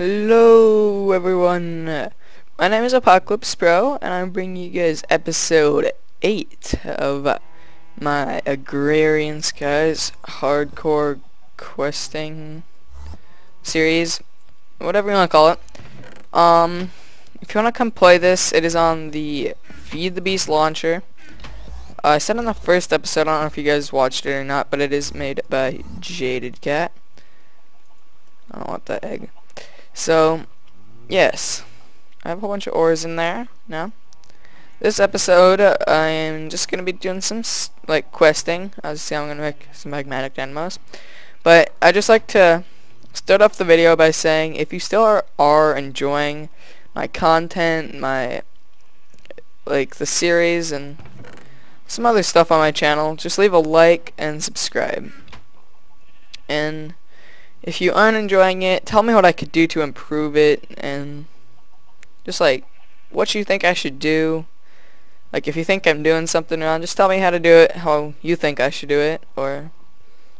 Hello everyone, my name is Apocalypse Pro and I'm bringing you guys episode 8 of my Agrarian Skies hardcore questing series, whatever you want to call it. Um, if you want to come play this, it is on the Feed the Beast launcher. Uh, I said in the first episode, I don't know if you guys watched it or not, but it is made by Jaded Cat. I don't want that egg. So, yes. I have a whole bunch of ores in there now. This episode, uh, I'm just going to be doing some, like, questing. See, I'm going to make some magmatic dynamos. But I just like to start off the video by saying, if you still are, are enjoying my content, my, like, the series, and some other stuff on my channel, just leave a like and subscribe. And if you aren't enjoying it, tell me what I could do to improve it, and just like, what you think I should do. Like, if you think I'm doing something wrong, just tell me how to do it, how you think I should do it, or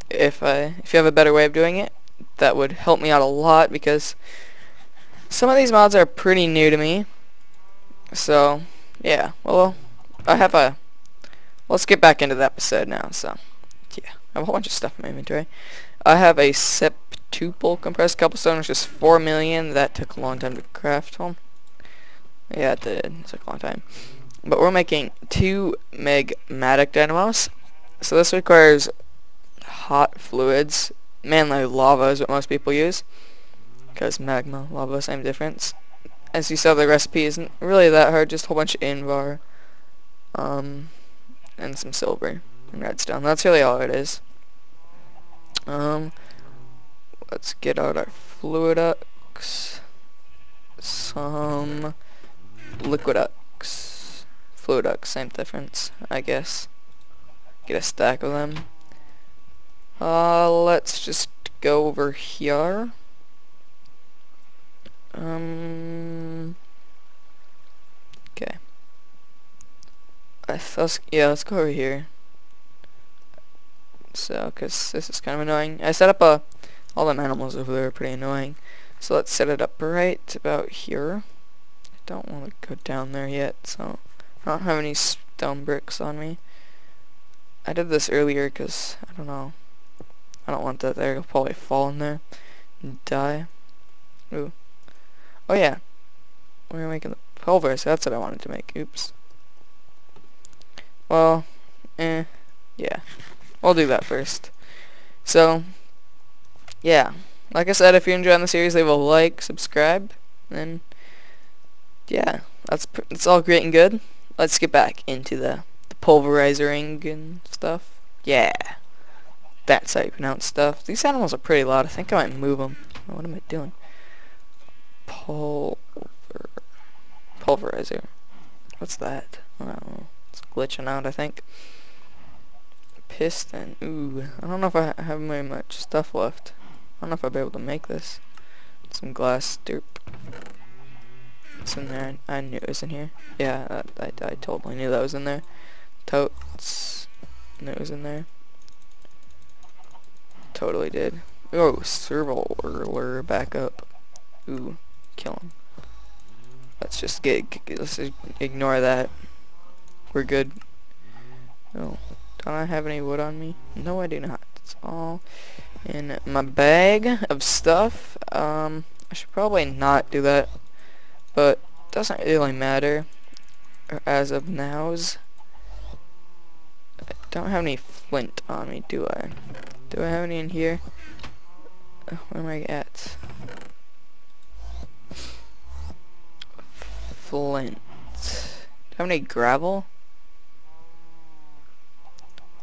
if I, if you have a better way of doing it, that would help me out a lot, because some of these mods are pretty new to me. So, yeah, well, I have a, let's get back into the episode now, so, yeah, I have a whole bunch of stuff in my inventory. I have a septuple compressed cobblestone, which is 4 million. That took a long time to craft. Well, yeah, it did. It took a long time. But we're making two magmatic dynamos. So this requires hot fluids. Mainly lava is what most people use. Because magma, lava, same difference. As you saw, the recipe isn't really that hard. Just a whole bunch of invar. Um, and some silver and redstone. That's really all it is. Um, let's get out our fluiducts, some liquiducts, fluiducts, same difference, I guess. Get a stack of them. Uh, let's just go over here. Um, okay. Let's, yeah, let's go over here so because this is kind of annoying. I set up a all the animals over there are pretty annoying. So let's set it up right about here. I don't want to go down there yet, so I don't have any stone bricks on me. I did this earlier because, I don't know, I don't want that there. It'll probably fall in there and die. Ooh. Oh yeah, we're making the pulvers. That's what I wanted to make. Oops. Well, eh, yeah. We'll do that first. So, yeah. Like I said, if you're enjoying the series, leave a like, subscribe, and yeah, that's it's all great and good. Let's get back into the, the pulverizing and stuff. Yeah. That's how you pronounce stuff. These animals are pretty loud. I think I might move them. Oh, what am I doing? Pulver... Pulverizer. What's that? I don't know. It's glitching out, I think piston. Ooh, I don't know if I have very much stuff left. I don't know if I'll be able to make this. Some glass derp. It's in there. I knew it was in here. Yeah, I, I, totally knew that was in there. Totes. Knew it was in there. Totally did. Oh, server back up. Ooh, kill him. Let's just get, let's ignore that. We're good. Oh. Don't I have any wood on me? No, I do not. All in my bag of stuff. Um, I should probably not do that, but doesn't really matter as of now's. I don't have any flint on me, do I? Do I have any in here? Uh, where am I at? Flint. Do I have any gravel?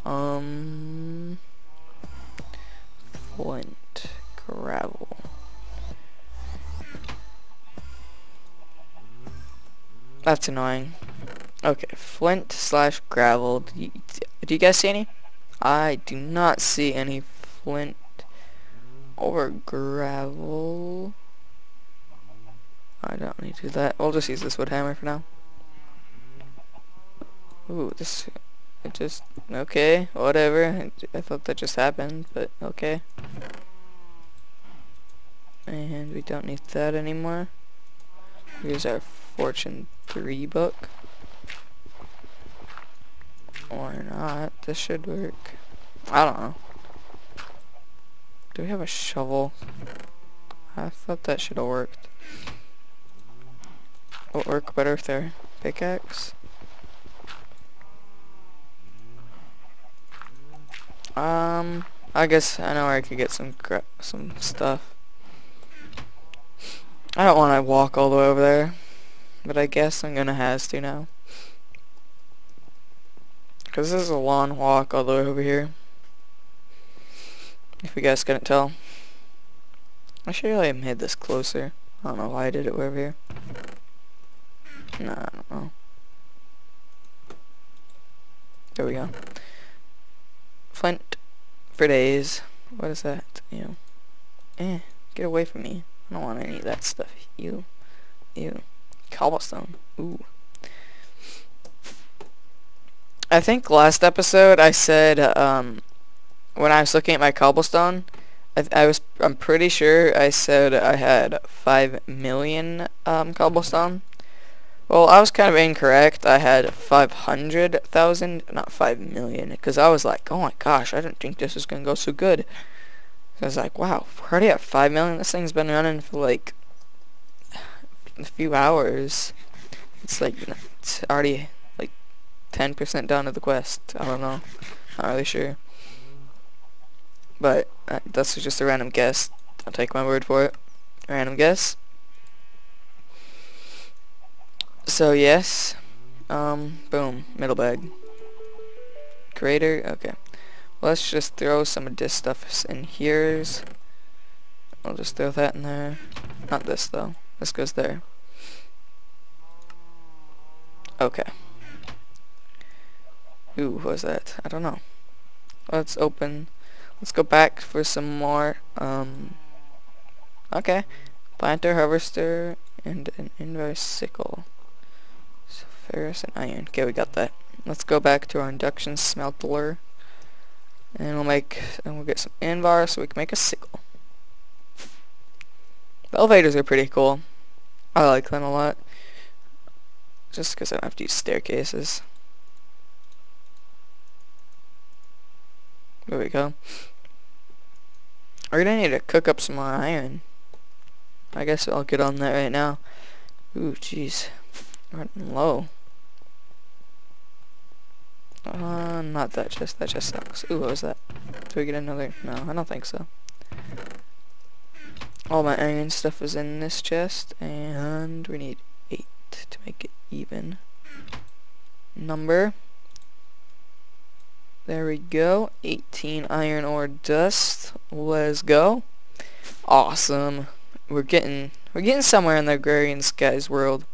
Um, flint, gravel. That's annoying. Okay, flint slash gravel. Do you, do you guys see any? I do not see any flint or gravel. I don't need to do that. We'll just use this wood hammer for now. Ooh, this it just, okay, whatever. I thought that just happened, but okay. And we don't need that anymore. Here's our Fortune 3 book. Or not. This should work. I don't know. Do we have a shovel? I thought that should have worked. Will work better if they're pickaxe? Um, I guess I know where I could get some some stuff. I don't want to walk all the way over there, but I guess I'm gonna has to now. Cause this is a long walk all the way over here. If you guys couldn't tell. I should really have made this closer. I don't know why I did it over here. Nah, I don't know. There we go. Flint for days. What is that? You Eh, get away from me. I don't want any of that stuff. You. You. Cobblestone. Ooh. I think last episode I said, um, when I was looking at my cobblestone, I, I was, I'm pretty sure I said I had 5 million, um, cobblestone. Well, I was kind of incorrect. I had 500,000, not 5 million, because I was like, oh my gosh, I didn't think this was going to go so good. I was like, wow, we're already at 5 million. This thing's been running for like a few hours. It's like, it's already like 10% down to the quest. I don't know. Not really sure. But uh, that's just a random guess. I'll take my word for it. Random guess. So yes, um, boom, middle bag. Creator, okay. Let's just throw some of this stuff in here. I'll just throw that in there. Not this though. This goes there. Okay. Ooh, what was that? I don't know. Let's open. Let's go back for some more. Um. Okay. Planter, harvester, and an Invar sickle. Ferrous and iron. Okay, we got that. Let's go back to our induction smelter. And we'll make, and we'll get some invar so we can make a sickle. The elevators are pretty cool. I like them a lot. Just because I don't have to use staircases. There we go. We're gonna need to cook up some more iron. I guess I'll get on that right now. Ooh, jeez. Running low. Uh, not that chest. That chest sucks. Ooh, what was that? Do we get another? No, I don't think so. All my iron stuff is in this chest, and we need 8 to make it even. Number. There we go. 18 iron ore dust. Let's go. Awesome. We're getting we're getting somewhere in the agrarian skies world.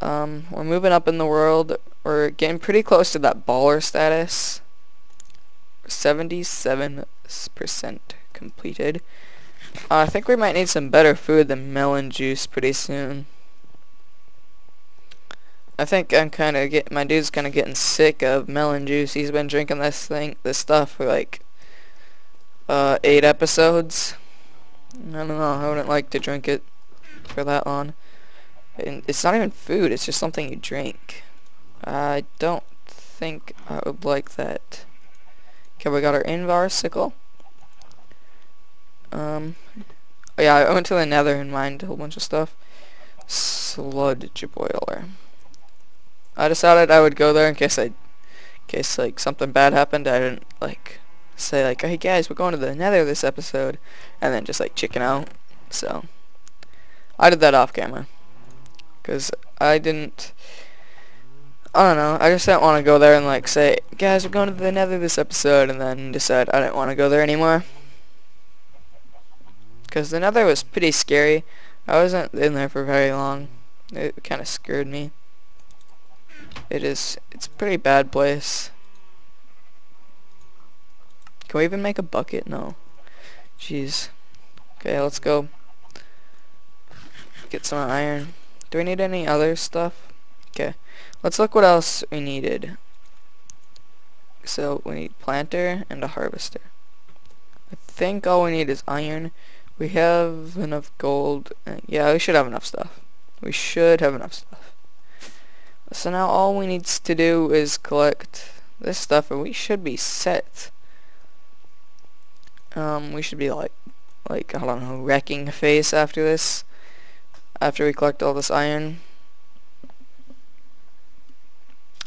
Um, we're moving up in the world. We're getting pretty close to that baller status. 77% completed. Uh, I think we might need some better food than melon juice pretty soon. I think I'm kind of get my dude's kind of getting sick of melon juice. He's been drinking this thing, this stuff for like uh, eight episodes. I don't know. I wouldn't like to drink it for that long. And it's not even food. It's just something you drink. I don't think I would like that. Okay, we got our Invar sickle. Um, yeah, I went to the nether and mined a whole bunch of stuff. Sludge boiler. I decided I would go there in case I, in case like something bad happened. I didn't like say like, hey guys, we're going to the nether this episode, and then just like chicken out. So, I did that off camera. Because I didn't, I don't know. I just didn't want to go there and like say, guys, we're going to the nether this episode, and then decide I didn't want to go there anymore. Because the nether was pretty scary. I wasn't in there for very long. It kind of scared me. It is, it's a pretty bad place. Can we even make a bucket? No. Jeez. Okay, let's go. Get some iron. Do we need any other stuff? Okay. Let's look what else we needed. So we need planter and a harvester. I think all we need is iron. We have enough gold. Uh, yeah, we should have enough stuff. We should have enough stuff. So now all we need to do is collect this stuff and we should be set. Um, we should be like, like, I don't know, wrecking face after this. After we collect all this iron.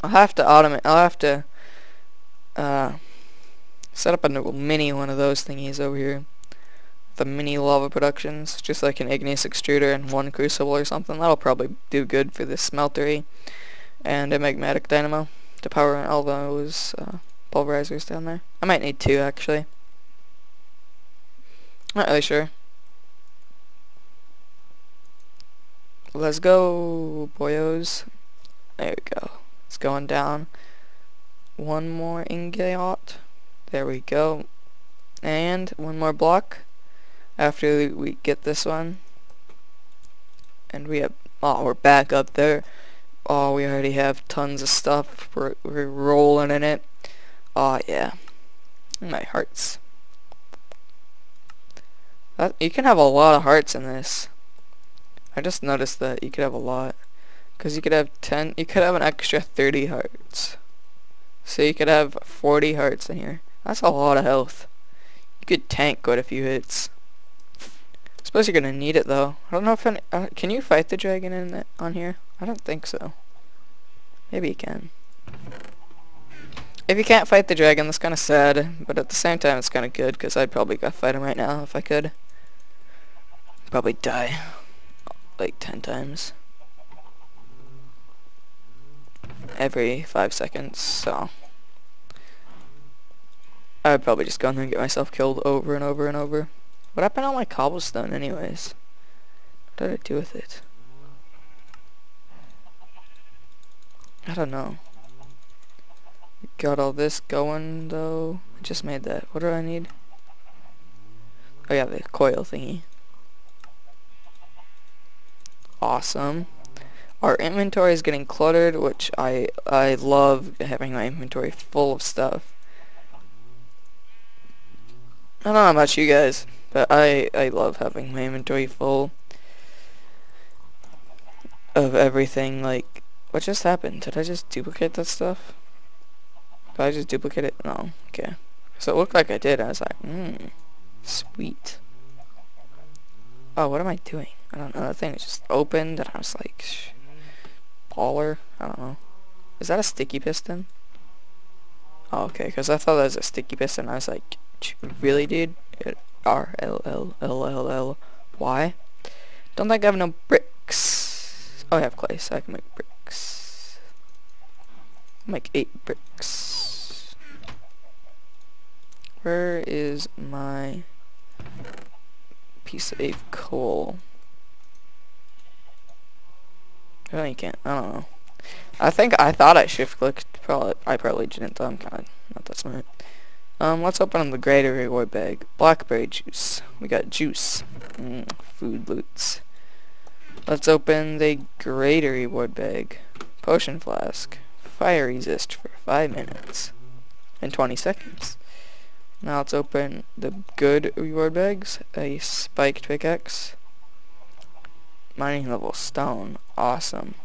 I'll have to automate, I'll have to, uh, set up a mini one of those thingies over here. The mini lava productions, just like an igneous extruder and one crucible or something. That'll probably do good for this smeltery and a magmatic dynamo to power all those uh, pulverizers down there. I might need two actually. Not really sure. Let's go, boyos. There we go. It's going down. One more ingot. There we go. And one more block after we get this one. And we have, oh, we're back up there. Oh, we already have tons of stuff. We're, we're rolling in it. Oh, yeah. My hearts. That, you can have a lot of hearts in this. I just noticed that you could have a lot. Because you could have 10, you could have an extra 30 hearts. So you could have 40 hearts in here. That's a lot of health. You could tank quite a few hits. I suppose you're gonna need it though. I don't know if any, uh, can you fight the dragon in it, on here? I don't think so. Maybe you can. If you can't fight the dragon, that's kind of sad, but at the same time, it's kind of good, because I'd probably go fight him right now if I could. Probably die, like 10 times. Every 5 seconds, so... I'd probably just go in there and get myself killed over and over and over. What happened all my cobblestone anyways? What did I do with it? I don't know. Got all this going though. I just made that. What do I need? Oh yeah, the coil thingy. Awesome. Our inventory is getting cluttered, which I I love having my inventory full of stuff. I don't know about you guys, but I I love having my inventory full of everything like what just happened? Did I just duplicate that stuff? Did I just duplicate it? No. Okay. So it looked like I did. I was like, mmm, sweet. Oh, what am I doing? I don't know. That thing just opened, and I was like, Shh. baller. I don't know. Is that a sticky piston? Oh, okay. Because I thought that was a sticky piston. I was like, really, dude? R L L L L L Y. Don't think I have no bricks. Oh, I have clay, so I can make bricks make eight bricks. Where is my piece of coal? You can't. I don't know. I think I thought I shift clicked. Probably I probably didn't. I'm kind of not that smart. Um, let's open the greater reward bag. Blackberry juice. We got juice. Mm, food loots. Let's open the greater reward bag. Potion flask fire resist for 5 minutes and 20 seconds. Now let's open the good reward bags. A spiked pickaxe. Mining level stone. Awesome.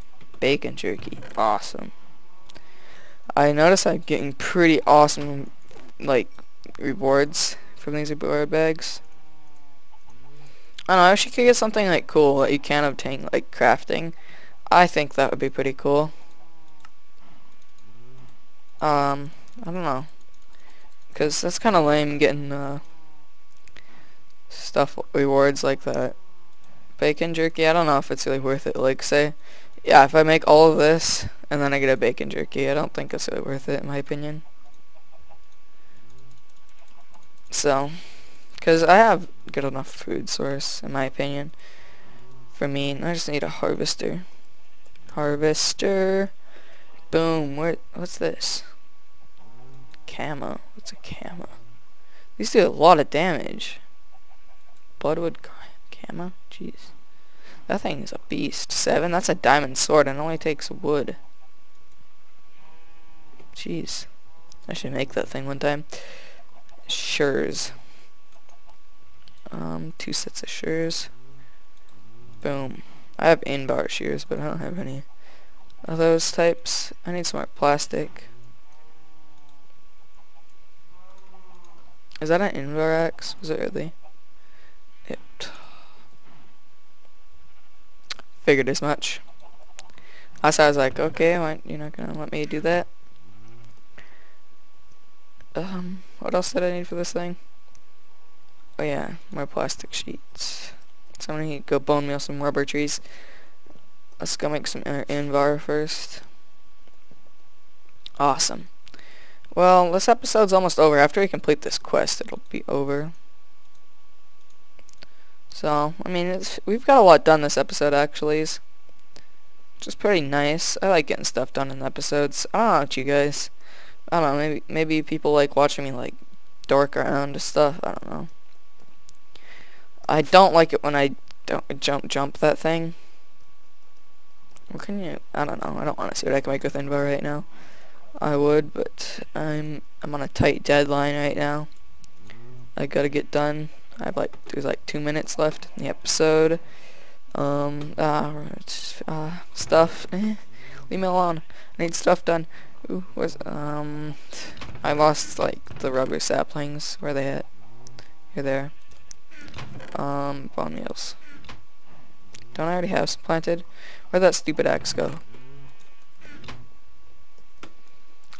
Bacon jerky. Awesome. I notice I'm getting pretty awesome like rewards from these reward bags. I don't know, I wish you could get something like cool that you can obtain like crafting. I think that would be pretty cool. Um, I don't know. Because that's kind of lame getting uh, stuff rewards like that. Bacon jerky, I don't know if it's really worth it. Like, say, yeah, if I make all of this and then I get a bacon jerky, I don't think it's really worth it in my opinion. So, because I have good enough food source in my opinion. For me, I just need a harvester. Harvester. Boom. Where? What's this? Camo. What's a camo? These do a lot of damage. Bloodwood camo? Jeez. That thing is a beast. Seven? That's a diamond sword and only takes wood. Jeez. I should make that thing one time. Sure's. Um, two sets of shears. Boom. I have Invar shears, but I don't have any of those types. I need some more plastic. Is that an Invar axe? Was it really? It figured as much. Also, I was like, okay, why, you're not gonna let me do that? Um, what else did I need for this thing? Oh yeah, more plastic sheets. So I'm gonna go bone meal some rubber trees. Let's go make some Invar first. Awesome. Well, this episode's almost over. After we complete this quest, it'll be over. So, I mean, we've got a lot done this episode, actually. Which is pretty nice. I like getting stuff done in episodes. I don't know about you guys. I don't know, maybe, maybe people like watching me, like, dork around and stuff. I don't know. I don't like it when I don't jump jump that thing. What can you... I don't know. I don't want to see what I can make with Invar right now. I would, but I'm I'm on a tight deadline right now. I gotta get done. I have like there's like two minutes left in the episode. Um, uh, uh stuff. Eh, leave me alone. I need stuff done. Ooh, was um, I lost like the rubber saplings. Where they at? You're there. Um, bone meals. Don't I already have some planted? Where'd that stupid axe go?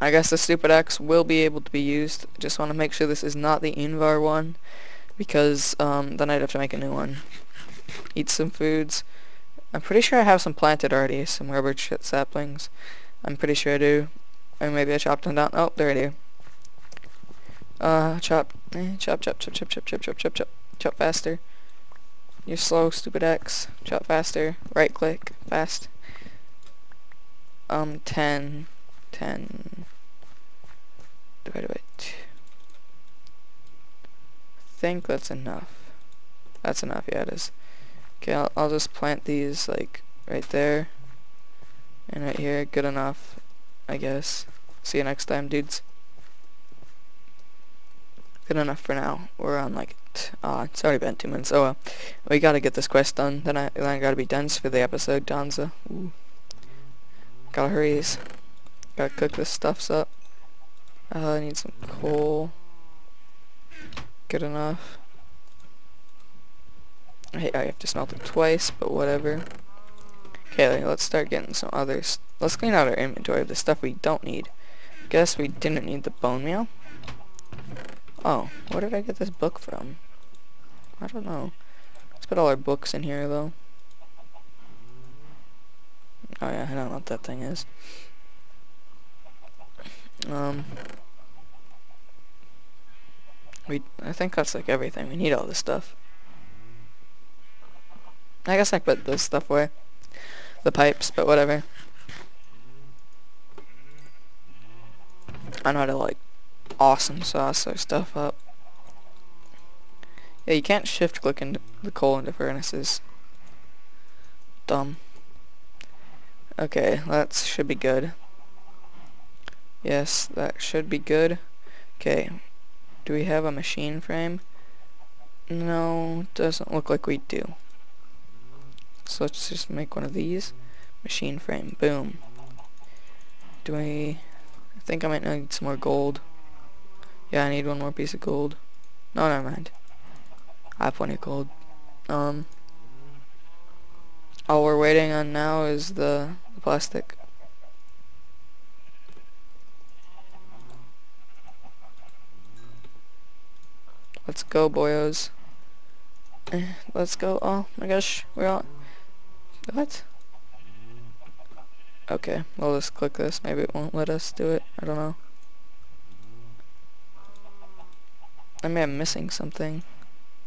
I guess the stupid axe will be able to be used. Just want to make sure this is not the Invar one, because um, then I'd have to make a new one. Eat some foods. I'm pretty sure I have some planted already, some rubber saplings. I'm pretty sure I do. Or maybe I chopped them down. Oh, there I do. Uh, chop. Eh, chop, chop, chop, chop, chop, chop, chop, chop, chop. Chop faster. You're slow, stupid axe. Chop faster. Right click. Fast. Um, 10. 10 divided by 2. Think that's enough. That's enough, yeah it is. Okay, I'll, I'll just plant these like right there and right here. Good enough, I guess. See you next time, dudes. Good enough for now. We're on like, uh, it's already been two minutes. Oh well. We gotta get this quest done. Then I, then I gotta be dense for the episode, Donza. Ooh. Gotta hurry. Gotta cook this stuffs up. Uh, I need some coal. Good enough. Hey, I have to smelt it twice, but whatever. Okay, let's start getting some others. Let's clean out our inventory of the stuff we don't need. Guess we didn't need the bone meal. Oh, where did I get this book from? I don't know. Let's put all our books in here, though. Oh yeah, I don't know what that thing is. Um, we, I think that's like everything. We need all this stuff. I guess I put this stuff away. The pipes, but whatever. I know how to like awesome sauce our stuff up. Yeah, you can't shift click into the coal into furnaces. Dumb. Okay, that should be good. Yes, that should be good. Okay, do we have a machine frame? No, doesn't look like we do. So let's just make one of these. Machine frame, boom. Do we... I think I might need some more gold. Yeah, I need one more piece of gold. No, never mind. I have plenty of gold. Um, all we're waiting on now is the, the plastic. Let's go, boyos. Eh, let's go. Oh my gosh, we're on. What? Okay, well let's click this. Maybe it won't let us do it. I don't know. I may I'm missing something.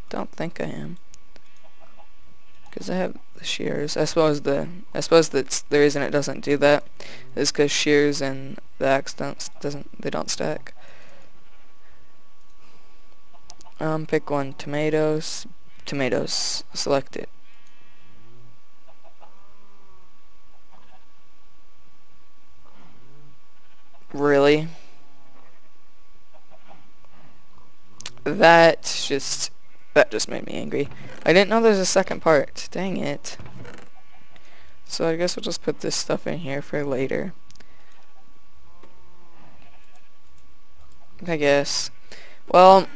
Don't think I am. Because I have the shears. I suppose the I suppose that the reason it doesn't do that is because shears and the axe don't doesn't they don't stack. Um, pick one. Tomatoes. Tomatoes. Select it. Really? That's just That just made me angry. I didn't know there's a second part. Dang it. So I guess we'll just put this stuff in here for later. I guess. Well,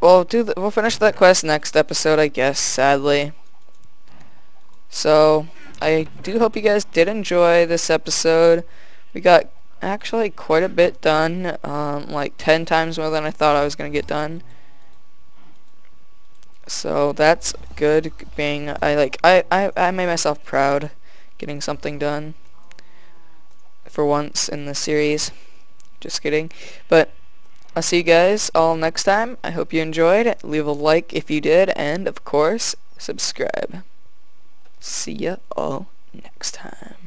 we'll do. The, we'll finish that quest next episode, I guess. Sadly. So I do hope you guys did enjoy this episode. We got actually quite a bit done, um, like 10 times more than I thought I was going to get done. So that's good being, I like, I, I, I made myself proud getting something done for once in the series. Just kidding. But I'll see you guys all next time. I hope you enjoyed. Leave a like if you did, and of course, subscribe. See ya all next time.